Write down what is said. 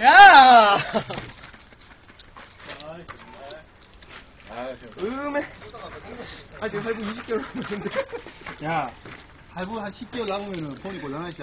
야! 음에. 아, 지금 할부 20개월 남았는데. 야, 할부 한 10개월 남으면은 폰이 곤란하지